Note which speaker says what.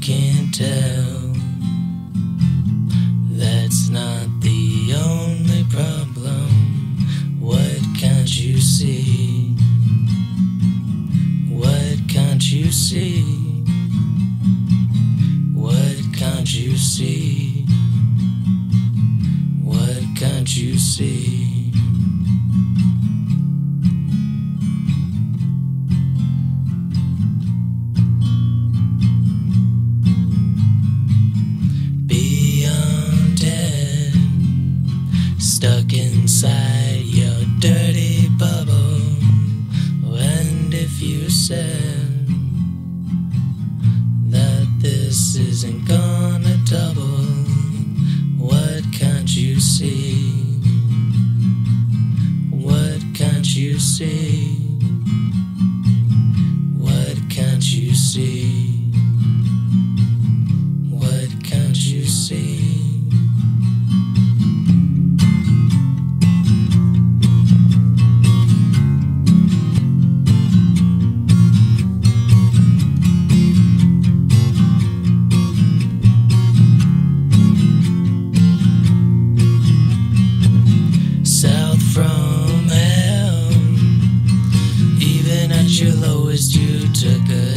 Speaker 1: Can't tell. That's not the only problem. What can't you see? What can't you see? What can't you see? What can't you see? Stuck inside your dirty bubble. And if you said that this isn't gonna double, what can't you see? What can't you see? Lowest, you